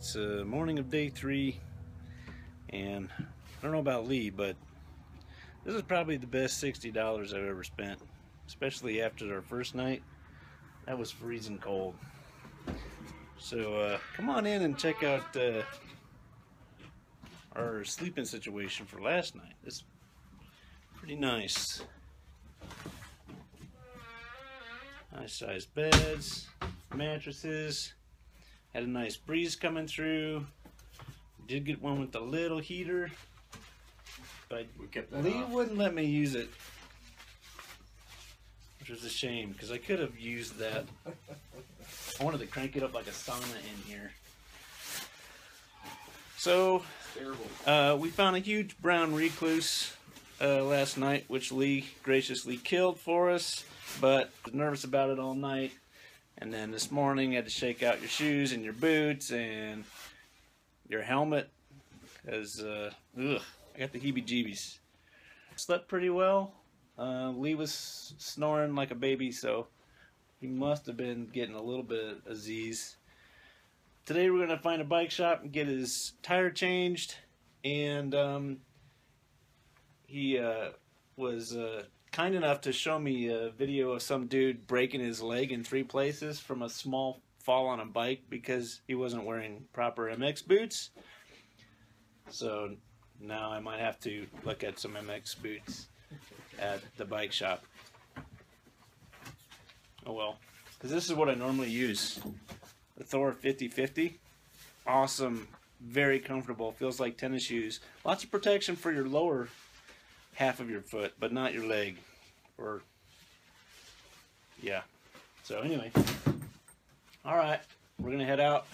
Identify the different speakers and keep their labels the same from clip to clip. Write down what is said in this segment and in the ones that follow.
Speaker 1: It's uh, morning of day three, and I don't know about Lee, but this is probably the best $60 I've ever spent, especially after our first night. That was freezing cold. So uh, come on in and check out uh, our sleeping situation for last night. It's pretty nice. Nice sized beds, mattresses. Had a nice breeze coming through. Did get one with a little heater, but
Speaker 2: We kept that
Speaker 1: Lee
Speaker 2: off.
Speaker 1: wouldn't let me use it, which was a shame because I could have used that. I wanted to crank it up like a sauna in here. So uh, we found a huge brown recluse uh, last night, which Lee graciously killed for us, but was nervous about it all night. And then this morning, had to shake out your shoes and your boots and your helmet because, uh, ugh, I got the heebie-jeebies. Slept pretty well. Uh, Lee was snoring like a baby, so he must have been getting a little bit of Z's. Today, we're going to find a bike shop and get his tire changed and um, he uh, was uh, kind enough to show me a video of some dude breaking his leg in three places from a small fall on a bike because he wasn't wearing proper MX boots. So now I might have to look at some MX boots at the bike shop. Oh well, because this is what I normally use the Thor 5050. Awesome very comfortable. Feels like tennis shoes. Lots of protection for your lower half of your foot, but not your leg. Or yeah. So anyway. All right, we're gonna head out.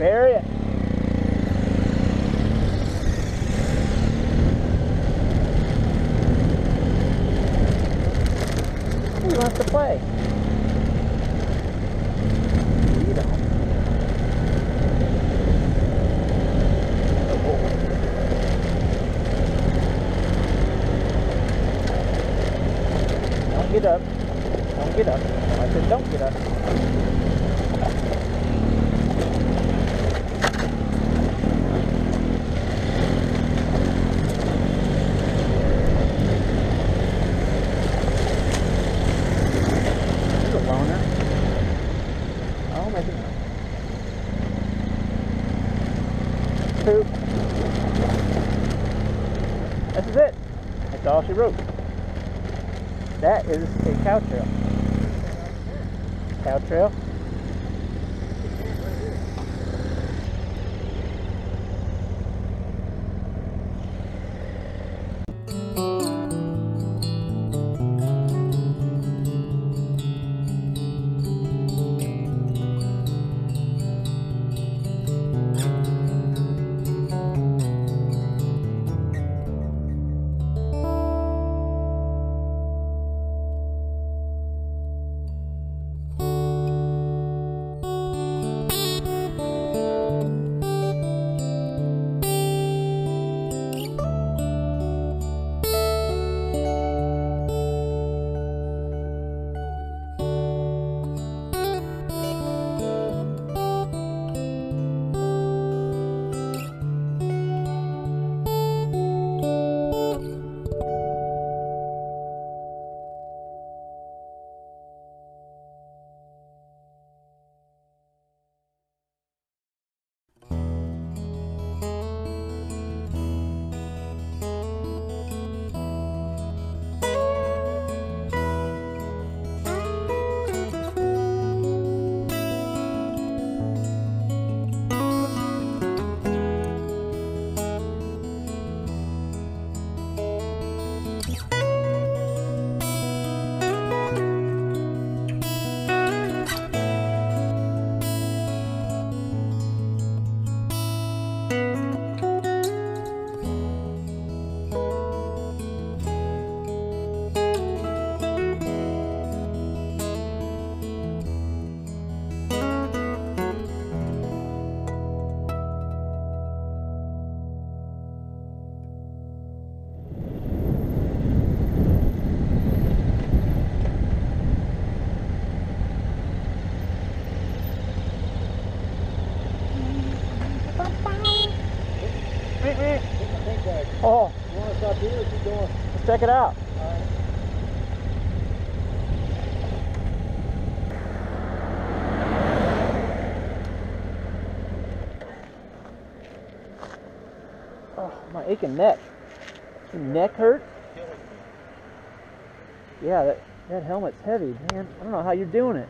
Speaker 2: Harriet. Who wants to play? You don't. Don't get up. Don't get up. I said don't get up. He's a loner. Oh my goodness. Poop. This is it. Wrote. That is a cow trail. Cow trail. Check it out. Oh, my aching neck. Neck hurt? Yeah, that, that helmet's heavy, man. I don't know how you're doing it.